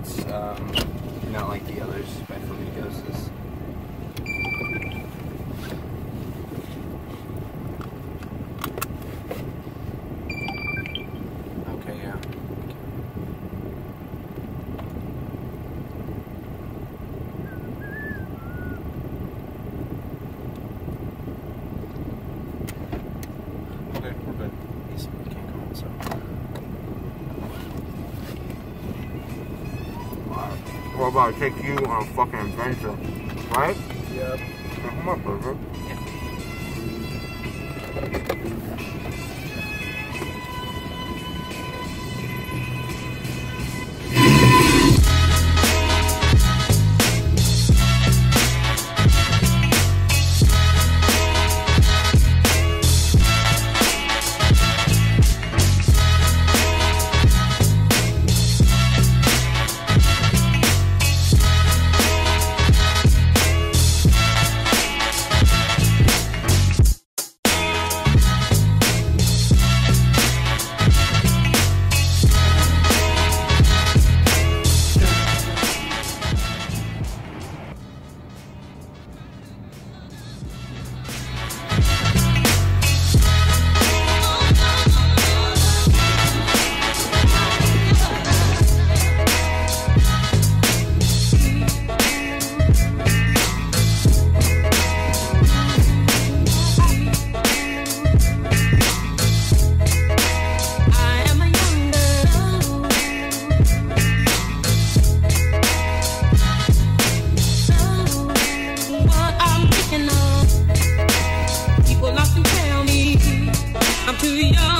Um, not like the others by Flamingosis. We're about to take you on a fucking adventure, right? Yep. Come on, Burger. I people